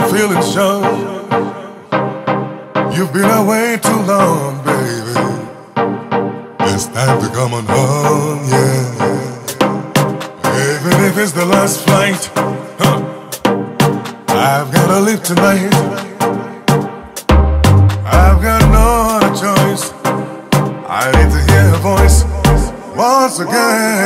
my feelings show. You've been away too long, baby. It's time to come on home, yeah. Even if it's the last flight, huh, I've gotta leave tonight. I've got no other choice. I need to hear your voice once again.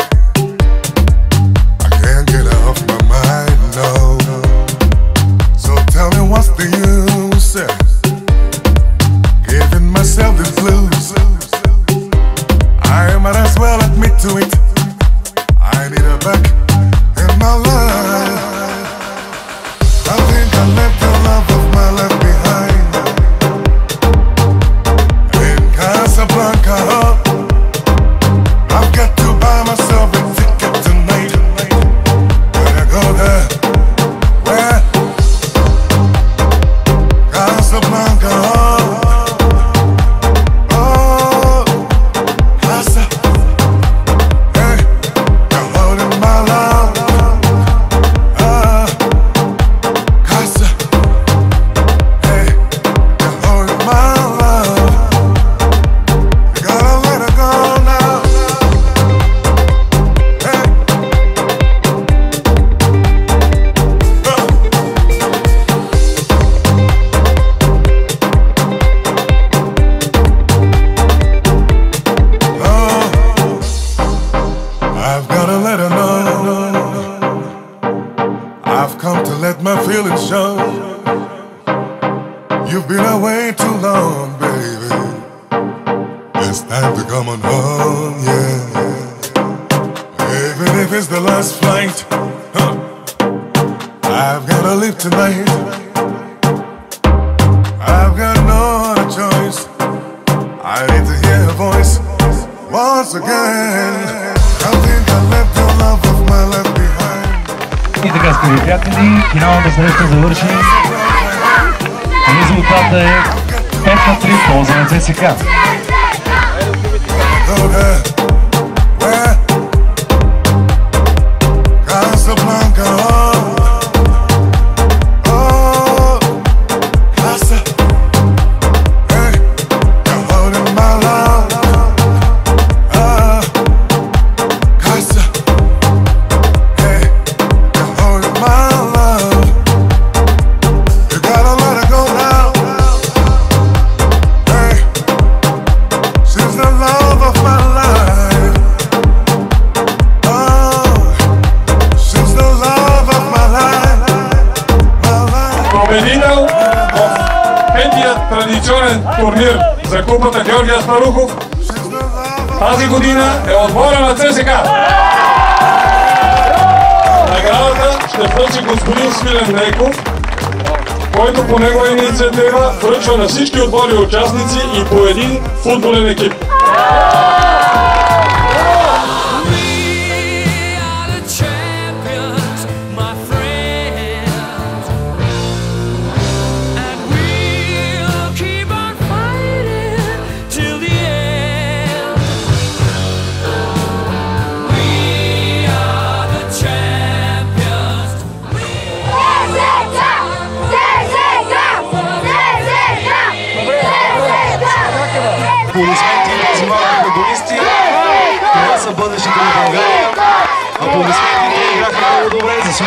I met the love of my life feeling show. You've been away too long, baby. It's time to come on home, yeah. Even if it's the last flight, huh, I've gotta leave tonight. I've got no other choice. I need to hear her voice once again. Скъпи приятели, финалната среща завърши. Резултатът е 5 на 3 в полза на ЦСК. Купата Георгия of тази година е отбора на ЦСК. Наградата ще връчи господин Свилен Нейков, който по негова инициатива връчва на всички отбори участници и по един футболен екип. Aplausos.